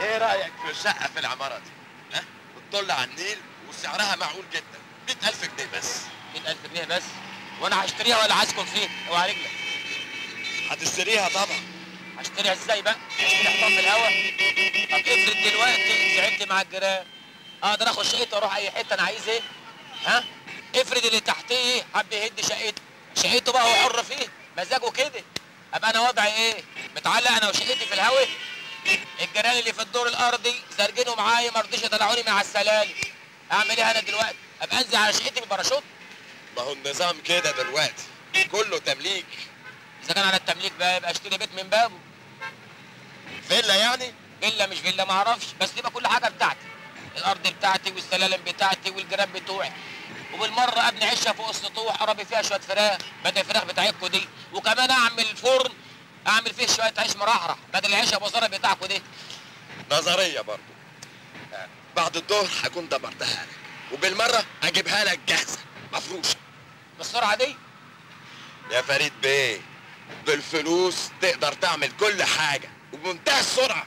إيه رأيك في شقه في العماره دي ها؟ بتطل على النيل وسعرها معقول جدا. 100000 جنيه بس. 100000 جنيه بس؟ وأنا هشتريها ولا عايزكم فيه؟ اوعى رجلك. هتشتريها طبعا. هشتريها إزاي بقى؟ اشتري حطام في الهوا طب افرض دلوقتي زعلت مع الجيران. أقدر اخد شقتي وأروح اي حتة أنا عايز إيه؟ ها؟ افرض اللي تحتيه حب يهد شقته. شقته بقى هو حر فيه. مزاجه كده. أبقى أنا وضعي إيه؟ متعلق أنا وشقتي في الهوا الجيران اللي في الدور الأرضي زرجينوا معايا ما رضيش يطلعوني على السلالم. أعمل إيه أنا دلوقتي؟ أبقى أنزل على شقتي بالباراشوت؟ ما هو النظام كده دلوقتي. كله تمليك. إذا كان على التمليك بقى يبقى أشتري بيت من بابه. فيلا يعني؟ فيلا مش فيلا ما أعرفش. بس تبقى كل حاجة بتاعتي. الأرض بتاعتي والسلالم بتاعتي والجيران بتوعي. وبالمرة أبني عشة فوق السطوح أربي فيها شوية فراخ. بدل الفراخ بتاعتكوا دي. وكمان أعمل فرن اعمل فيه شوية عيش مرحرح بدل العيش أبو زرع بتاعكوا دي. نظرية برضو. آه، بعد الظهر هكون دبرتها لك وبالمرة اجيبها لك جاهزة مفروشة. بالسرعة دي؟ يا فريد بيه بالفلوس تقدر تعمل كل حاجة وبمنتهى السرعة.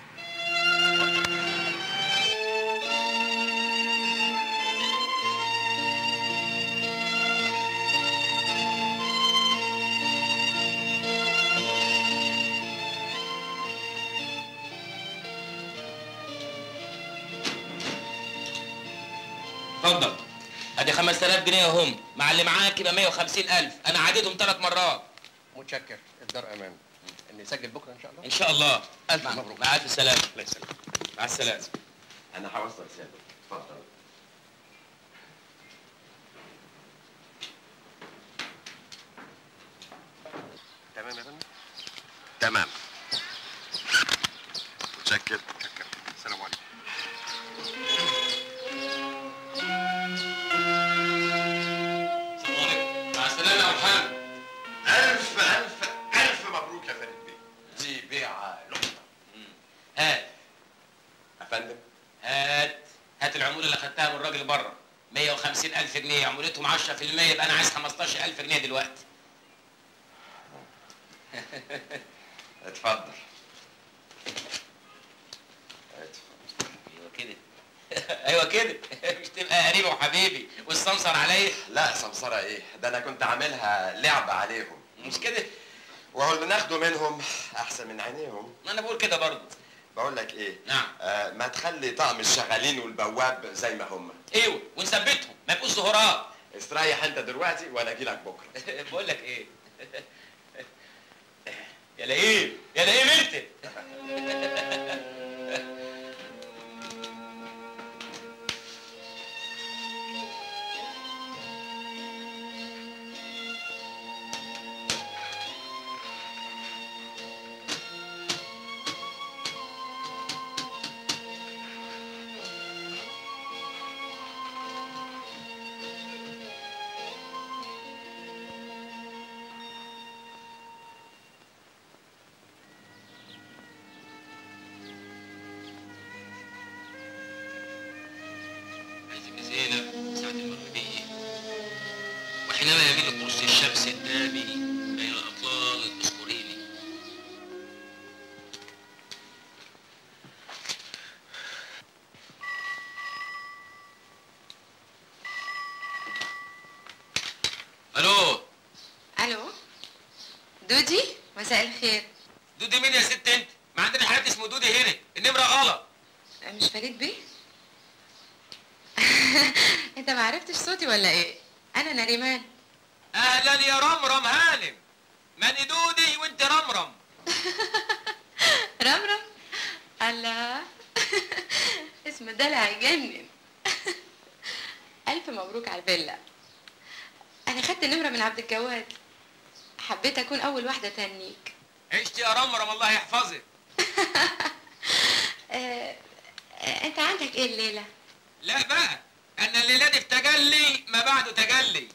5000 جنيه اهم مع اللي معاك يبقى 150000 أنا عديتهم ثلاث مرات. متشكر. الدار أمان. نسجل بكرة إن شاء الله. إن شاء الله. مع- مبروك. مع ألف سلامة. الله يسلمك. مع السلامة. أنا هوصل سيادتك. اتفضل. تمام يا فندم؟ تمام. متشكر. 150000 جنيه عمولتهم 10% يبقى أنا عايز 15000 جنيه دلوقتي. اتفضل. أيوه كده. أيوه كده. مش تبقى قريبي وحبيبي والسمسر عليا. لا سمسرة إيه؟ ده أنا كنت عاملها لعبة عليهم. مش كده؟ وهو اللي ناخده منهم أحسن من عينيهم. ما أنا بقول كده برضه. بقول لك إيه؟ نعم. آه ما تخلي طقم الشغالين والبواب زي ما هم. أيوه ونثبتهم. ظهورات استريح انت دلوقتي وأنا أجي لك بكره. بقول لك إيه؟ يا لئيم يا لئيم انت. الدامي بين الأطلال اذكريني ألو؟ ألو؟ دودي؟ مساء الخير. دودي مين يا ست أنت؟ ما عندنا حد اسمه دودي هنا النمرة غلط مش فريد بيه؟ أنت ما عرفتش صوتي ولا إيه؟ أنا نريمان. أهلا يا رمرم هانم. ماني دودي وأنت رمرم. رمرم؟ الله. اسم دلع يجنن ألف مبروك على الفيلا. أنا خدت النمره من عبد الجواد. حبيت أكون أول واحدة تهنيك. عشت يا رمرم الله يحفظك. آه، آه، أنت عندك إيه الليلة؟ لا بقى. أنا الليلة دي في تجلي ما بعده تجلي.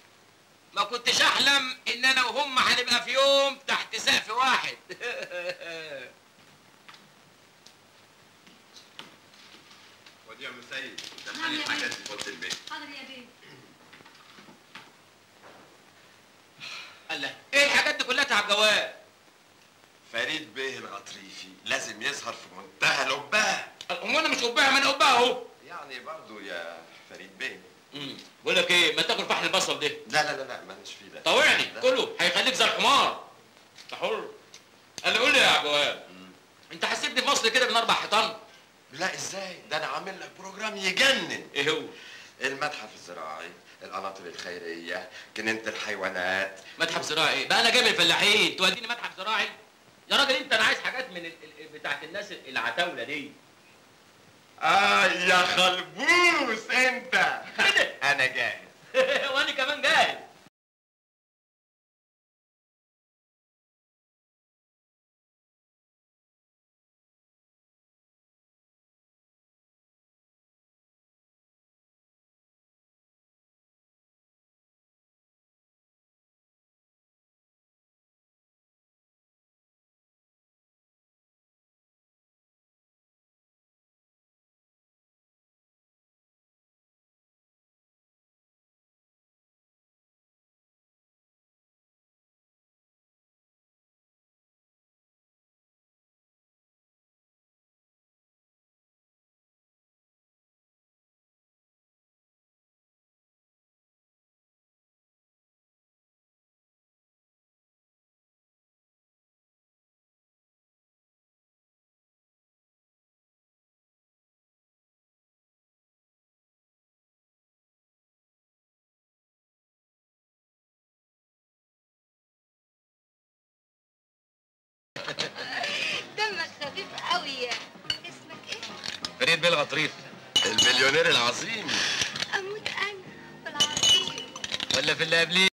ما كنتش أحلم إن أنا وهم هنبقى في يوم تحت سقف واحد. ودي يا مسيد دخلي الحاجات في أوضة البيت. حاضر يا بيه الله إيه الحاجات دي كلها تعب جواد فريد بيه القطريفي لازم يظهر في منتهى الأبهة هو أنا مش قبها ما أنا قبها أهو. يعني برضو يا فريد بيه امم بقول لك إيه ما تاكل فحل البصل ده لا لا لا لا مالناش فيه ده. طوعني. كله هيخليك زي الحمار. انت حر. قال لي قول لي يا جواد انت حسيبني في مصر كده من أربع حيطان؟ لا إزاي؟ ده أنا عامل لك بروجرام يجنن. إيه هو؟ المتحف الزراعي القناطر الخيرية جنينه الحيوانات. متحف زراعي؟ إيه بقى أنا جايب الفلاحين توديني متحف زراعي؟ يا راجل أنت أنا عايز حاجات من. ال- بتاعت الناس العتاولة دي. آه يا خلبوس انت. أنا جاهز وأنا كمان جاهز بيه الغطريف المليونير العظيم. أموت أنا بالعظيم. ولا في اللي قبليه.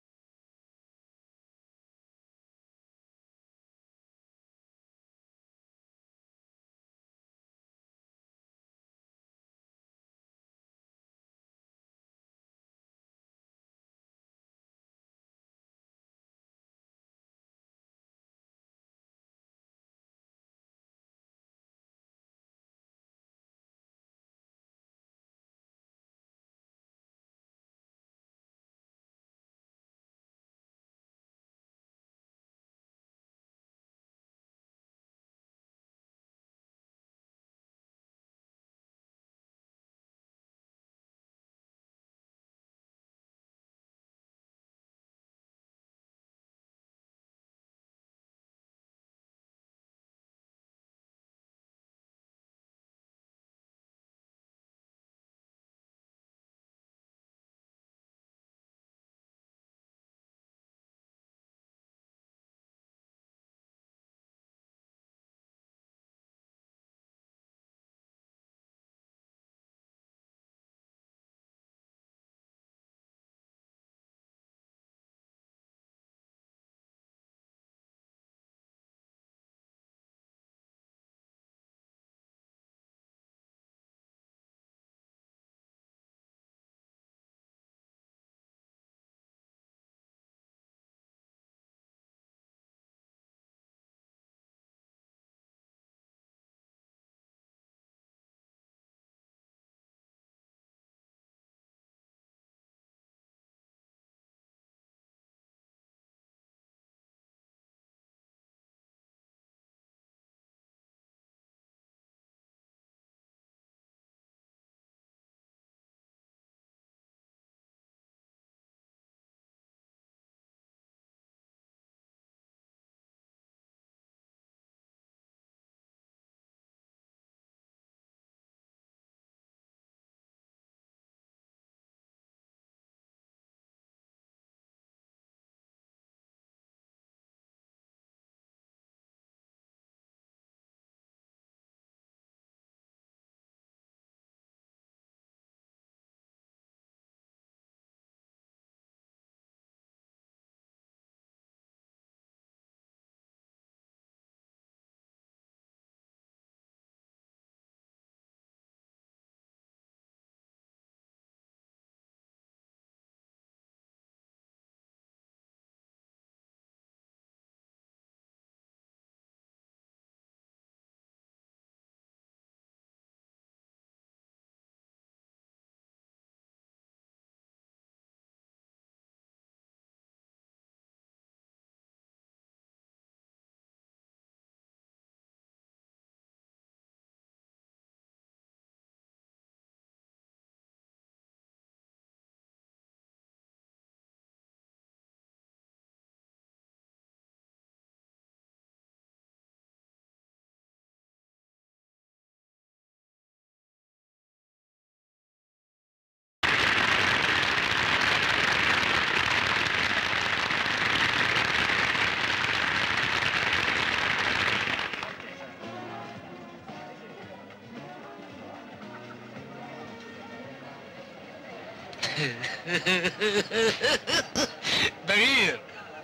بغير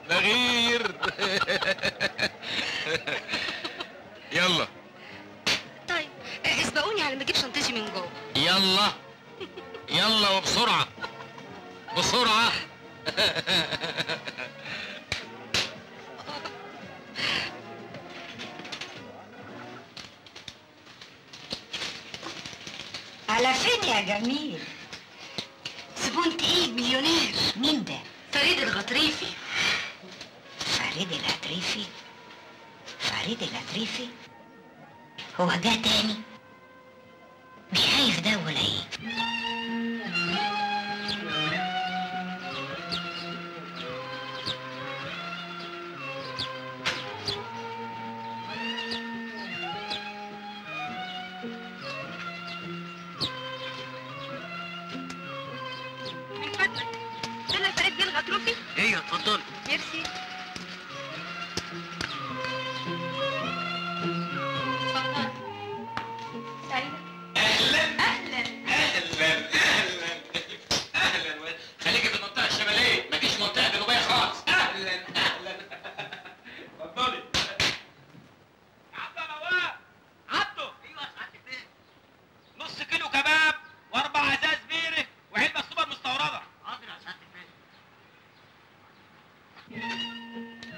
بغير. يلا. طيب اسبقوني على ما أجيب شنطتي من جوه. يلا. يلا وبسرعة. بسرعة. على فين يا جميل؟ زبون تقيل مليونير. مين ده؟ فريد الغطريفي. فريد العتريفي فريد العتريفي هو جه تاني؟ مش خايف ده ولا إيه.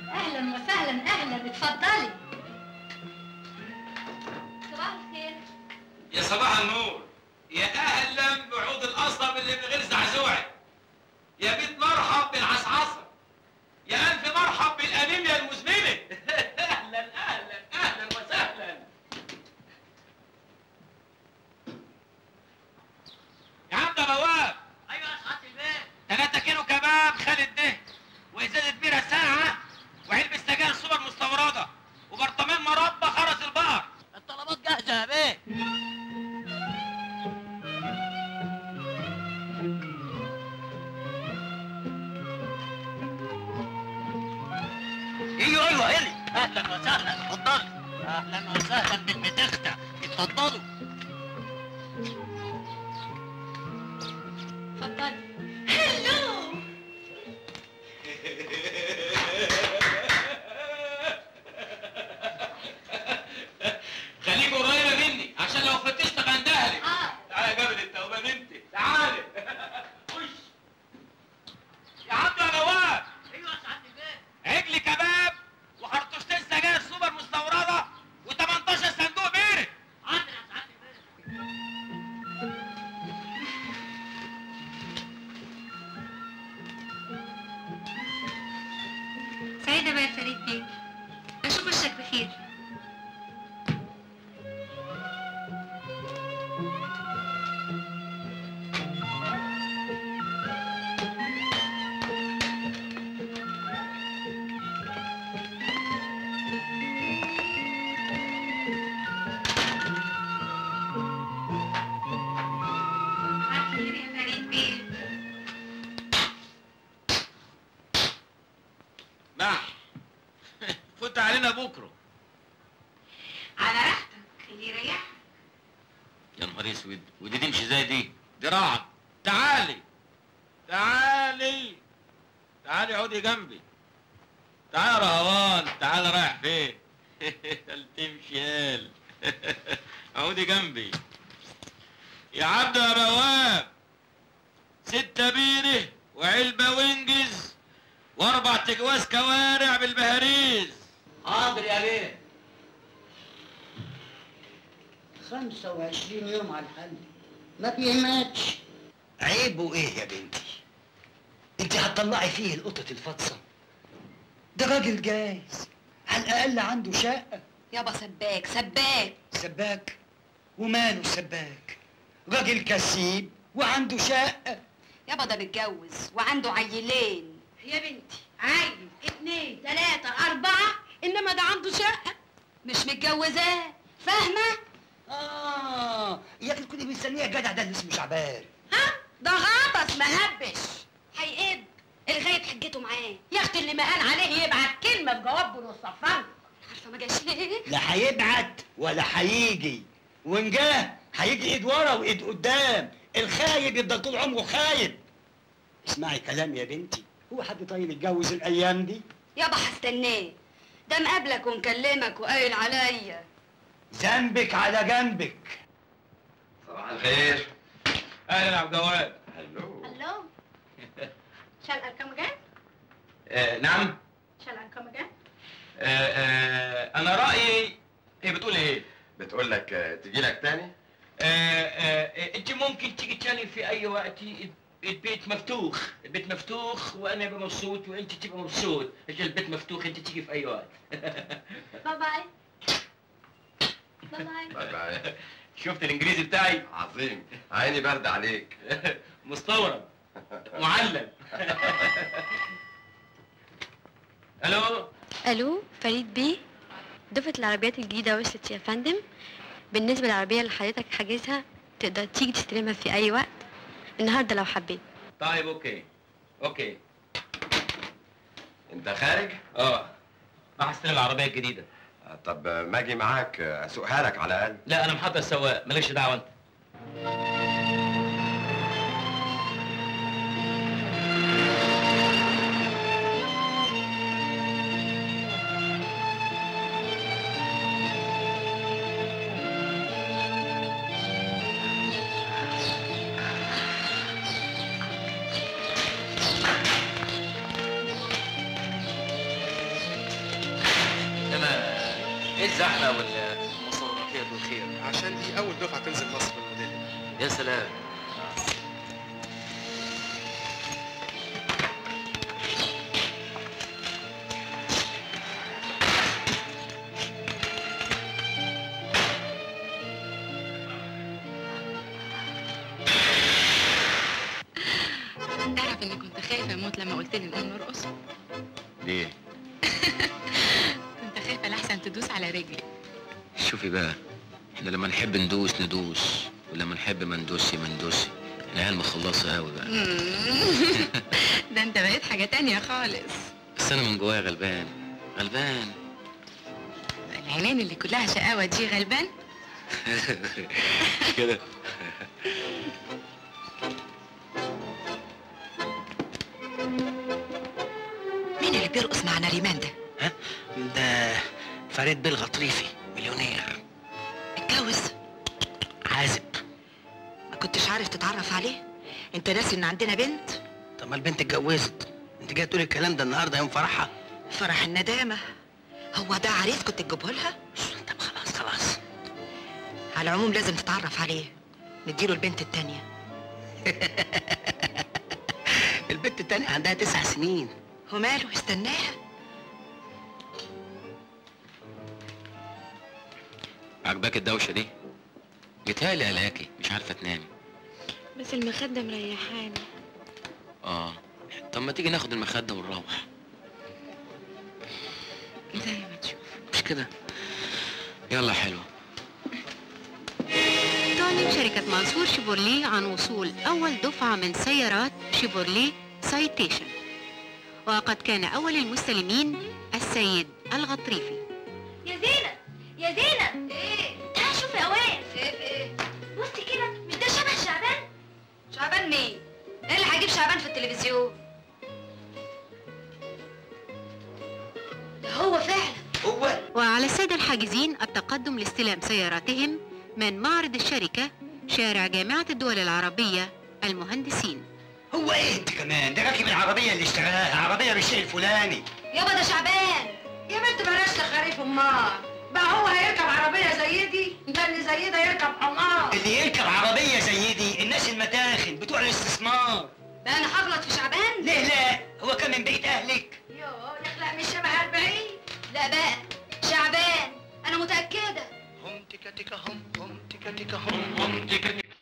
أهلا وسهلا أهلا. اتفضلي. صباح الخير. يا صباح النور. مح فوت علينا بكرة. على راحتك اللي يريحك. يا نهار أسود ودي تمشي زي دي. دي راعة تعالي. تعالي. تعالي اقعدي جنبي. تعالي يا رهوان تعالي رايح فين؟ قال تمشي قال اقعدي جنبي. يا عبد يا بواب ستة بيره وعلبة Wings. واربع اجواز كوارع بالبهاريز. حاضر يا بيه. 25 يوم على الحل ما بيهمتش عيبه إيه يا بنتي؟ أنت هتطلعي فيه القطط الفطسه ده راجل جايز على الأقل عنده شقة. يابا سباك سباك. سباك؟ وماله سباك؟ راجل كسيب وعنده شقة. يابا ده متجوز وعنده عيلين. يا بنتي عيل اتنين تلاتة أربعة. إنما ده عنده شقة. مش متجوزاه فاهمة؟ آه يا أخي كنت مستنية الجدع ده اللي اسمه شعبان. ها؟ ده غطس مهبش هيقب. الغايب حجته معاه. يا أختي اللي ما قال عليه يبعت كلمة بجواب ونصفر عارفة ما جاش ليه؟ لا هيبعت ولا هيجي. وإن جه هيجي إيد ورا وإيد قدام. الخايب يفضل طول عمره خايب. اسمعي كلام يا بنتي. هو حد طيب يتجوز الأيام دي؟ يابا هستناه ده مقابلك ومكلمك وقايل عليا. ذنبك على جنبك. صباح الخير. أهلا يا عبد الجواد هلو. الله Shall I come again? آه نعم. I come again? آه آه أنا رأيي هي بتقول إيه؟ بتقول لك تجي لك تاني؟ آه آه أنت ممكن تيجي تاني في أي وقت البيت مفتوح البيت مفتوح وأنا ابقى مبسوط وأنت تبقى مبسوط. أجي البيت مفتوح أنت تيجي في أي وقت؟ bye bye bye bye bye bye شفت الإنجليزي بتاعي؟ عظيم. عيني برد عليك. مستورد. معلم. ألو؟ ألو فريد بيه. دفعة العربيات الجديدة وصلت يا فندم. بالنسبة للعربية اللي حضرتك حاجزها تقدر تيجي تستلمها في أي وقت. النهاردة لو حبيت. طيب okay. okay. أنت خارج؟ آه. راح أستلم العربية الجديدة. آه، طب ما أجي معاك اسوقها لك على الأقل. لا أنا محضر سواق مالكش دعوة أنت. إيه الزحمة والمصورات والخير عشان دي أول دفعة تنزل مصر بالموديل. يا سلام خالص. بس أنا من جوايا غلبان. غلبان. العينين اللي كلها شقاوة دي غلبان؟ كده. مين اللي بيرقص مع نريمان ده؟ ها؟ ده فريد بيه الغطريفي مليونير. اتجوز عازب. ما كنتش عارف تتعرف عليه؟ انت ناسي ان عندنا بنت؟ طب ما البنت اتجوزت. انت جاي تقولي الكلام ده النهارده يوم فرحها؟ فرح الندامة. هو ده عريس كنت تجيبه لها؟ طب خلاص خلاص. على العموم لازم تتعرف عليه. نديله البنت التانية. البنت التانية عندها تسع سنين. وماله استناها. عجباك الدوشة دي؟ جيتهالي قلاكي مش عارفة تنامي. بس المخدة مريحاني. آه. طب ما تيجي ناخد المخدة ونروح. زي ما تشوف مش كده؟ يلا حلوة. تعلن شركة منصور شيفورليه عن وصول أول دفعة من سيارات شيفورليه سايتيشن وقد كان أول المستلمين السيد الغطريفي. الحاجزين التقدم لاستلام سياراتهم من معرض الشركة شارع جامعة الدول العربية المهندسين. هو إيه أنت كمان؟ ده راكب العربية اللي اشتراها عربية بالشيء الفلاني. يابا ده شعبان يا بنت بلاش تخريف امال بقى هو هيركب عربية زي دي ده اللي زي ده يركب حمار. اللي يركب عربية زي دي الناس المتاخن بتوع الاستثمار. بقى أنا هغلط في شعبان؟ ليه لا؟ هو كان من بيت أهلك. يوه يخلق مش شبه البعيد لا بقى. أنا متاكده هم تكا تكا هم هم تكا تكا هم هم تكا تكا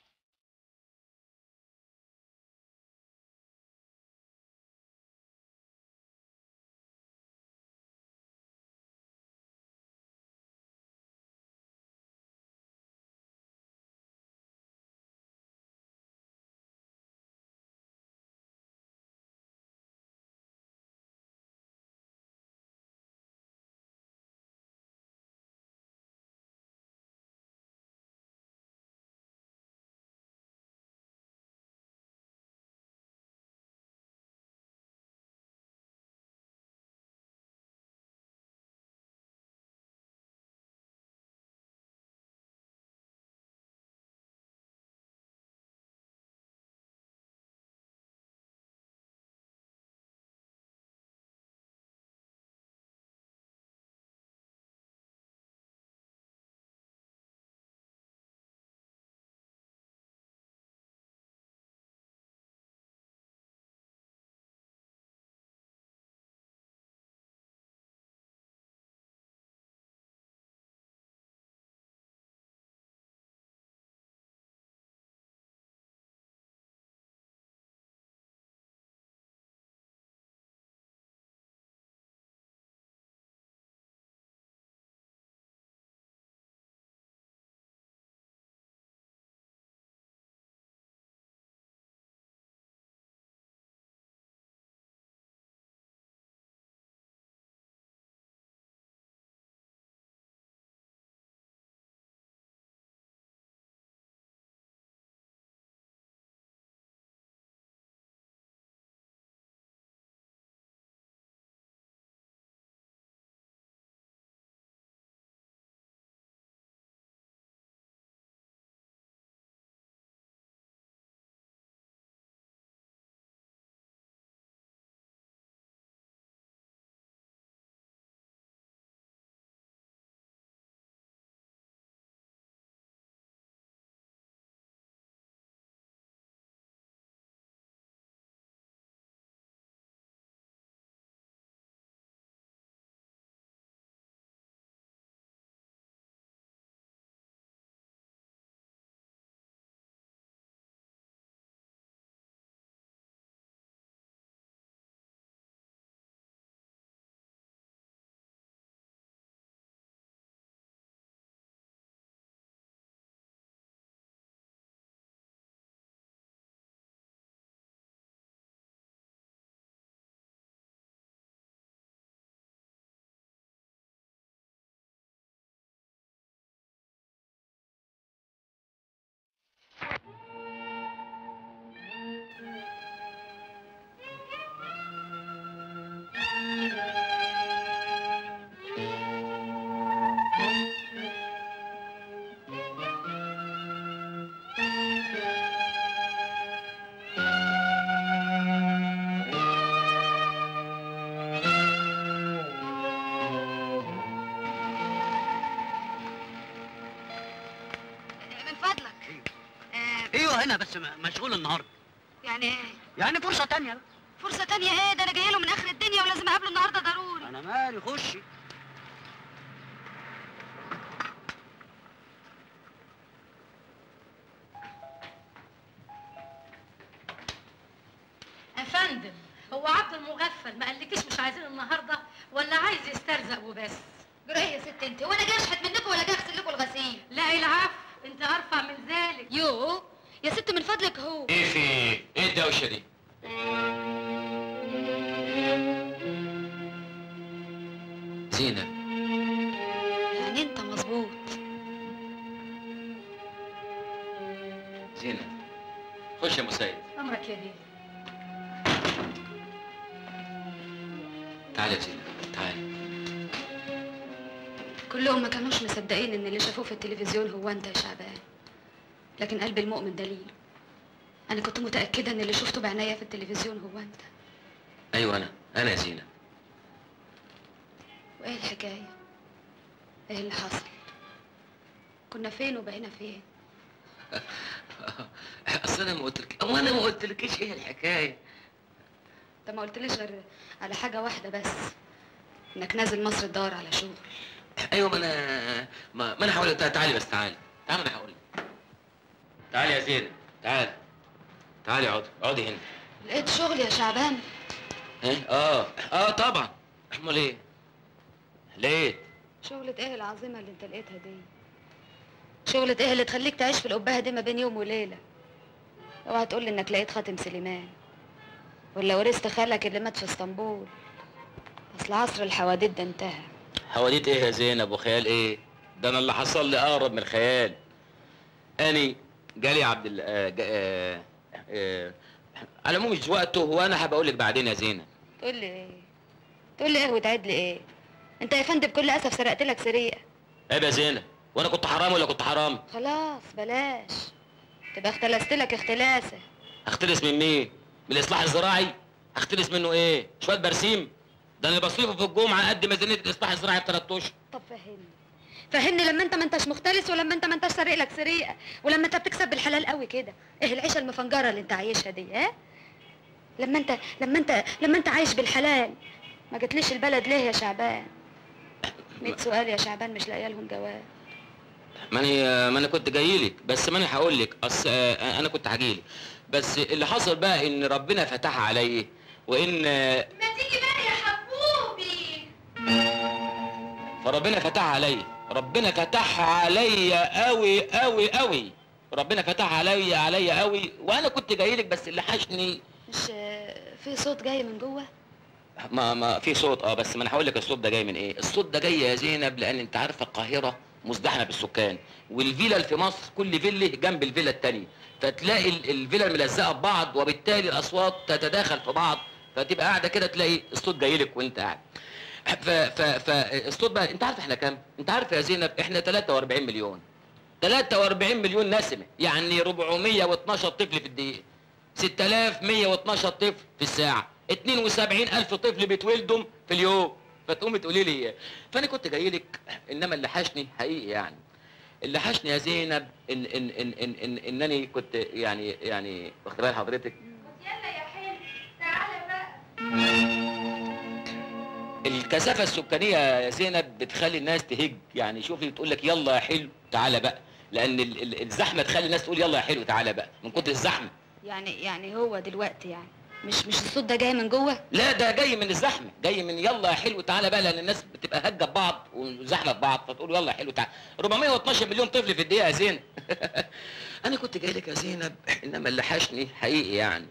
هنا بس مشغول النهارده. يعني إيه؟ يعني فرصة تانية. بقى. فرصة تانية إيه؟ ده أنا جاية له من آخر الدنيا ولازم أقابله النهارده ضروري. أنا مالي خشي. زينب خش يا مسيد. أمرك يا بيه تعالي يا زينب تعالي كلهم ما كانوش مصدقين إن اللي شافوه في التلفزيون هو أنت يا شعبان. لكن قلب المؤمن دليل. أنا كنت متأكدة إن اللي شفته بعناية في التلفزيون هو أنت. أيوه أنا أنا يا زينب وإيه الحكاية؟ إيه اللي حصل؟ كنا فين وبقينا فين؟ اصل أنا ما قلتلك هو أنا ما قلتلكيش إيه الحكاية؟ انت ما قلتليش غير على حاجة واحدة بس إنك نازل مصر تدور على شغل. أيوه ما أنا ما, ما أنا هقول تعالي بس تعالي. تعالي أنا هقول تعالي يا زينب. تعالي. تعالي اقعدي اقعدي هنا. لقيت شغل يا شعبان؟ إيه آه. آه طبعا. أمال إيه؟ لقيت. شغلة إيه العظيمة اللي أنت لقيتها دي؟ شغلة إيه اللي تخليك تعيش في القبهة دي ما بين يوم وليلة؟ اوعى تقول لي انك لقيت خاتم سليمان. ولا ورثت خالك اللي مات في اسطنبول. اصل عصر الحواديت ده انتهى. حواديت إيه يا زينب وخيال إيه؟ ده أنا اللي حصل لي اقرب من الخيال. اني جالي عبد ال آه جا- آه آه على العموم مش وقته وأنا هبقول لك بعدين يا زينب. تقول لي إيه؟ تقول لي إيه وتعد لي إيه؟ انت يا فندم بكل اسف سرقت لك سرقة عيب يا زينب. وأنا كنت حرام ولا كنت حرام؟ خلاص بلاش. تبقى اختلست لك اختلاسة. هختلس من مين؟ من الاصلاح الزراعي؟ هختلس منه إيه؟ شوية برسيم. ده أنا بصرفه في الجمعه قد ميزانية الاصلاح الزراعي بثلاث اشهر طب فهمني. فهمني لما انت ما انتش مختلس ولما انت ما انتش سارق لك سرقه ولما انت بتكسب بالحلال قوي كده. إيه العيشة المفنجرة اللي انت عايشها دي ها؟ لما انت لما انت لما انت عايش بالحلال. ما جتليش البلد ليه يا شعبان؟ 100 سؤال يا شعبان مش لاقية لهم جواب. ما أنا ما أنا كنت جاي لك بس ما أنا هقول لك اصل أنا كنت هاجي لك. بس اللي حصل بقى إن ربنا فتح علي وإن ما تيجي بقى يا حبوبي. فربنا فتح علي ربنا فتح علي قوي قوي قوي ربنا فتح علي علي قوي وأنا كنت جاي لك بس اللي حشني. مش في صوت جاي من جوه؟ ما ما في صوت آه بس ما أنا هقول لك الصوت ده جاي من إيه؟ الصوت ده جاي يا زينب لأن أنت عارفه القاهرة. مزدحمة بالسكان. والفيلل في مصر كل فيله جنب الفيلا التانية. فتلاقي ال- الفيلل ملزقه ببعض وبالتالي الأصوات تتداخل في بعض. فتبقى قاعدة كده تلاقي الصوت جاي لك وأنت قاعد. ف ف فالصوت بقى أنت عارف إحنا كام؟ أنت عارف يا زينب إحنا 43 مليون. 43 مليون نسمة. يعني 412 طفل في الدقيقة. 6112 طفل في الساعة. 72 ألف طفل بيتولدوا في اليوم. فتقومي تقولي لي فأنا كنت جاي لك إنما اللي حشني حقيقي يعني. اللي حشني يا زينب إن إن إن إن, إن انني كنت يعني يعني واخد بال حضرتك؟ يلا يا حلو تعالى بقى. الكثافة السكانية يا زينب بتخلي الناس تهج. يعني شوفي بتقول لك يلا يا حلو تعالى بقى. لأن ال- ال- الزحمة تخلي الناس تقول يلا يا حلو تعالى بقى. من كتر الزحمة. يعني يعني هو دلوقتي يعني. مش مش الصوت ده جاي من جوه؟ لا ده جاي من الزحمة. جاي من يلا يا حلو تعالى بقى لأن الناس بتبقى هجة ببعض وزحمة ببعض فتقول يلا يا حلو تعالى. 412 مليون طفل في الدقيقة يا زينب. أنا كنت جاي لك يا زينب إنما اللي حشني حقيقي يعني.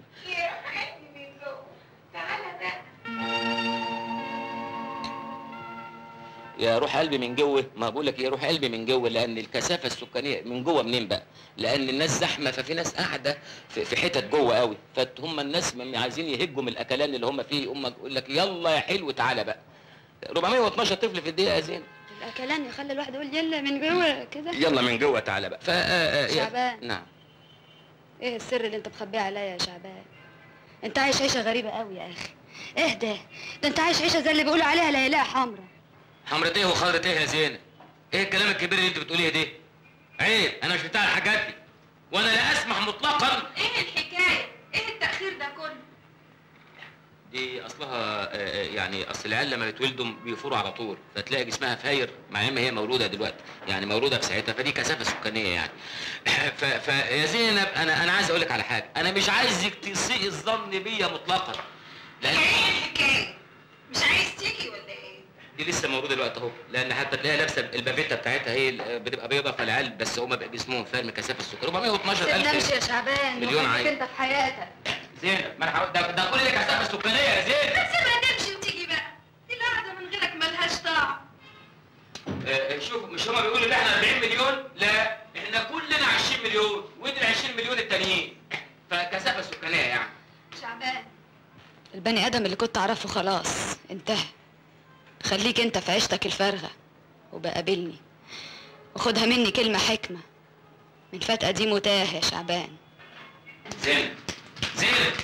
يا روح قلبي من جوه. ما بقول لك يا روح قلبي من جوه لأن الكثافة السكانية من جوه منين بقى؟ لأن الناس زحمة ففي ناس قاعدة في, حتت جوه قوي. فهم الناس عايزين يهجوا من الأكلان اللي هم فيه. هم يقول لك يلا يا حلو تعالى بقى. 412 طفل في الدقيقة زين. الأكلان يخلي الواحد يقول يلا من جوه كده. يلا من جوه تعالى بقى. ف آه، آه، شعبان. نعم. إيه السر اللي أنت مخبيه عليا يا شعبان؟ أنت عايش عيشة غريبة قوي يا أخي. اهدى ده؟ أنت عايش عيشة زي اللي بيقولوا عليها ليلاء حمرا. حمرة وخضرة إيه يا زينب؟ إيه الكلام الكبير اللي انت بتقوليه ده؟ عيب أنا مش بتاع الحاجات دي وأنا لا اسمح مطلقا. إيه الحكاية؟ إيه التأخير ده كله؟ دي اصلها آه، آه، يعني اصل العيال لما بيتولدوا بيفوروا على طول فتلاقي جسمها فاير مع ان هي مولودة دلوقتي يعني مولودة في ساعتها فدي كثافة سكانية يعني. فيا زينب أنا أنا عايز أقول لك على حاجة. أنا مش عايزك تسيء الظن بيا مطلقا. لأن إيه الحكاية؟ مش عايز دي لسه موجودة دلوقتي أهو لأن حتى تلاقيها لابسة البافتة بتاعتها هي بتبقى بيضة فالعيال بس هم بقى جسمهم فاير كثافة السكان. 412 تنامش يا شعبان مليون عين. انت في حياتك. زينب ما أنا ده, ده كل كثافة سكانيه يا زينب. ما تسيبها تمشي وتيجي بقى. دي القعده من غيرك ملهاش طعم. آه، شوف مش هما بيقولوا إن إحنا 40 مليون؟ لا إحنا كلنا 20 مليون ودي ال 20 مليون التانيين. فكثافة سكانيه يعني. شعبان البني آدم اللي كنت أعرفه خلاص انتهى. خليك انت في عيشتك الفارغة وبقابلني. وخدها مني كلمة حكمة. من فات قديم وتاه يا شعبان. زينب زينب